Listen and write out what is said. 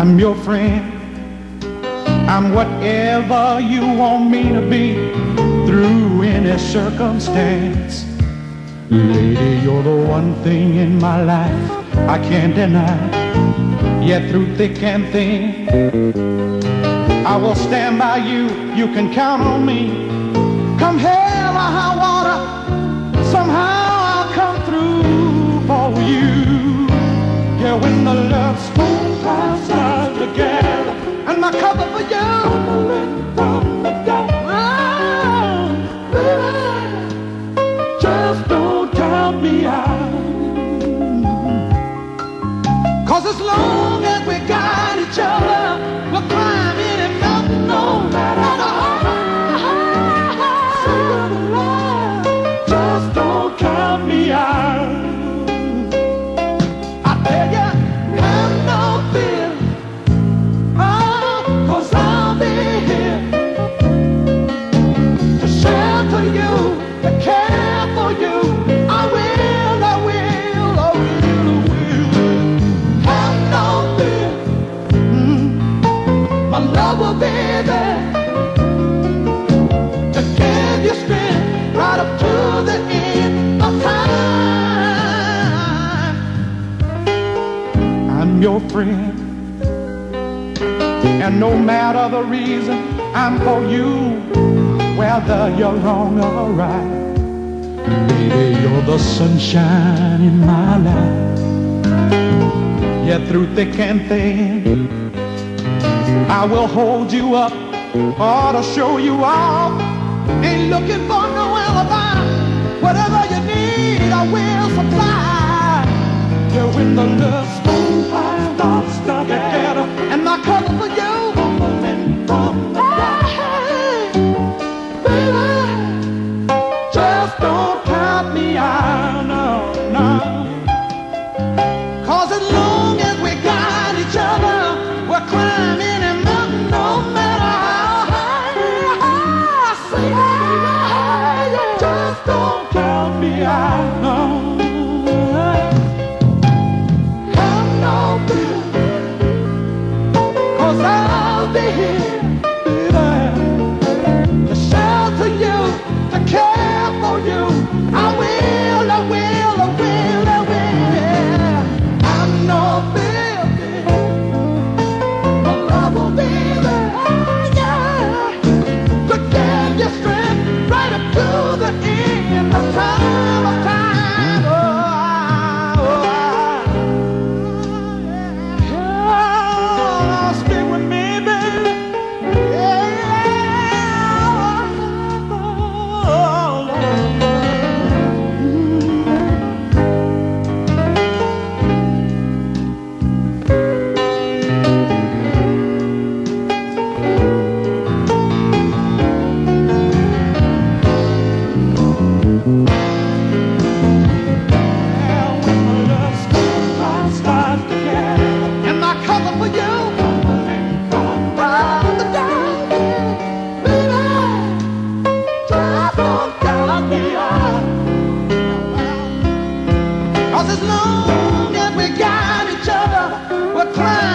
I'm your friend. I'm whatever you want me to be through any circumstance. Lady, you're the one thing in my life I can't deny. Yet through thick and thin, I will stand by you. You can count on me. Come hell or high water, somehow I'll come through for you. Yeah, when the love storm as long your strength out to the end of time I'm your friend. And no matter the reason, I'm for you, whether you're wrong or right. Baby, you're the sunshine in my life. Yet through thick and thin, I will hold you up or to show you off. Ain't looking for no alibi. Whatever you need, I will supply. Yeah, when the clouds starts to gather, and my cover for you. Baby, just don't count me out, no. Cause as long as we got each other, we're climbing cause I'll be here, we're